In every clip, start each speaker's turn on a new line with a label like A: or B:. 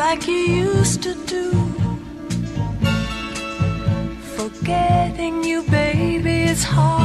A: like you used to do. Forgetting you, baby, is hard.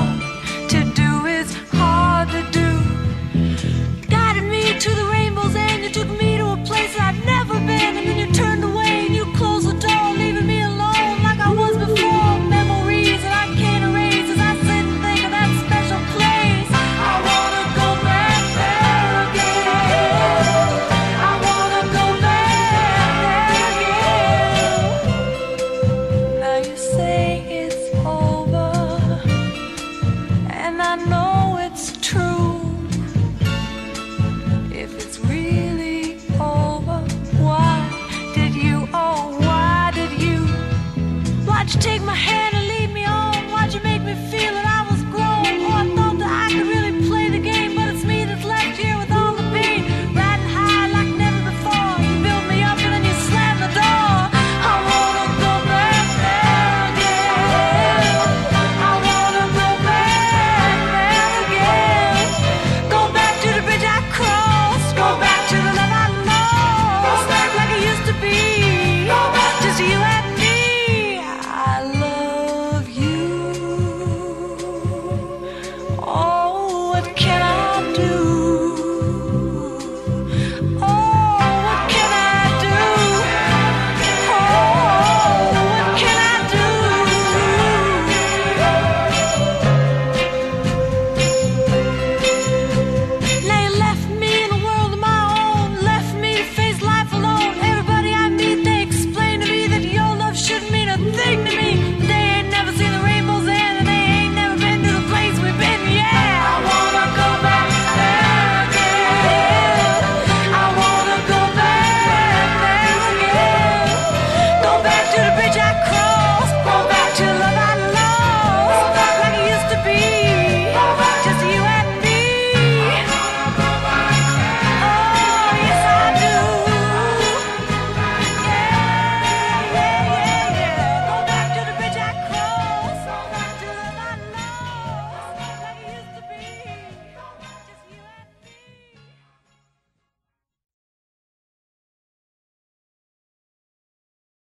A: you take my hand